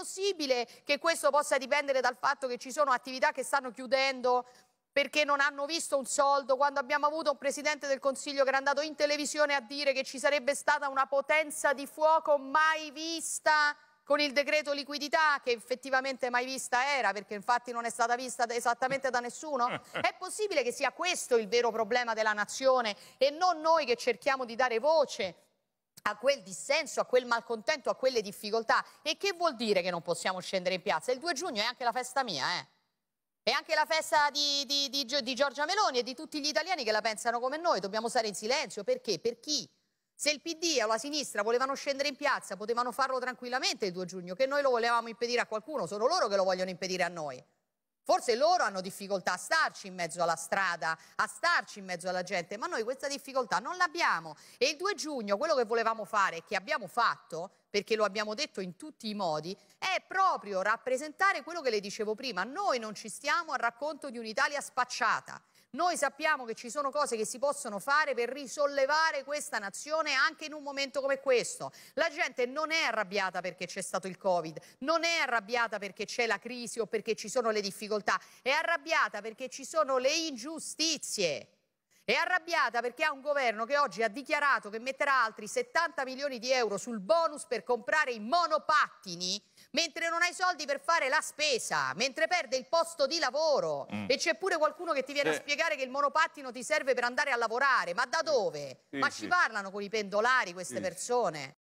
possibile che questo possa dipendere dal fatto che ci sono attività che stanno chiudendo perché non hanno visto un soldo, quando abbiamo avuto un Presidente del Consiglio che era andato in televisione a dire che ci sarebbe stata una potenza di fuoco mai vista con il decreto liquidità, che effettivamente mai vista era, perché infatti non è stata vista esattamente da nessuno? È possibile che sia questo il vero problema della nazione e non noi che cerchiamo di dare voce a quel dissenso, a quel malcontento, a quelle difficoltà. E che vuol dire che non possiamo scendere in piazza? Il 2 giugno è anche la festa mia, eh? E anche la festa di, di, di, di, Giorgia Meloni e di tutti gli italiani che la pensano come noi. Dobbiamo stare in silenzio. Perché? Per chi? Se il PD o la sinistra volevano scendere in piazza, potevano farlo tranquillamente il 2 giugno, che noi lo volevamo impedire a qualcuno, sono loro che lo vogliono impedire a noi. Forse loro hanno difficoltà a starci in mezzo alla strada, a starci in mezzo alla gente, ma noi questa difficoltà non l'abbiamo. E il 2 giugno quello che volevamo fare che abbiamo fatto, perché lo abbiamo detto in tutti i modi, è proprio rappresentare quello che le dicevo prima. Noi non ci stiamo al racconto di un'Italia spacciata. Noi sappiamo che ci sono cose che si possono fare per risollevare questa nazione anche in un momento come questo. La gente non è arrabbiata perché c'è stato il Covid, non è arrabbiata perché c'è la crisi o perché ci sono le difficoltà, è arrabbiata perché ci sono le ingiustizie. È arrabbiata perché ha un governo che oggi ha dichiarato che metterà altri 70 milioni di euro sul bonus per comprare i monopattini mentre non hai soldi per fare la spesa, mentre perde il posto di lavoro mm. e c'è pure qualcuno che ti viene eh. a spiegare che il monopattino ti serve per andare a lavorare, ma da dove? Sì, ma sì. ci parlano con i pendolari queste sì. persone?